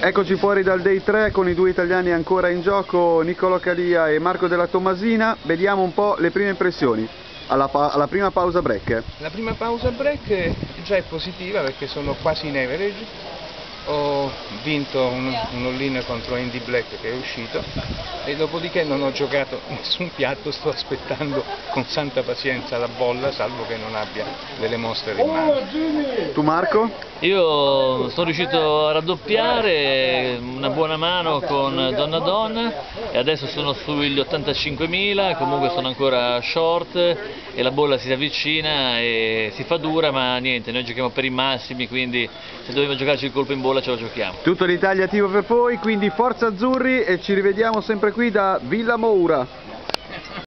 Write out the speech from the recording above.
Eccoci fuori dal day 3 con i due italiani ancora in gioco, Niccolò Calia e Marco della Tomasina. Vediamo un po' le prime impressioni alla, alla prima pausa break. La prima pausa break già è positiva perché sono quasi in average ho vinto un, un all-in contro Andy Black che è uscito e dopodiché non ho giocato nessun piatto, sto aspettando con santa pazienza la bolla salvo che non abbia delle mostre in mano. Tu Marco? Io sono riuscito a raddoppiare una buona mano con Donna Donna e adesso sono sugli 85.000, comunque sono ancora short e la bolla si avvicina e si fa dura ma niente, noi giochiamo per i massimi quindi se dobbiamo giocarci il colpo in bolla ce lo giochiamo. Tutto l'Italia attivo per voi, quindi forza azzurri e ci rivediamo sempre qui da Villa Moura.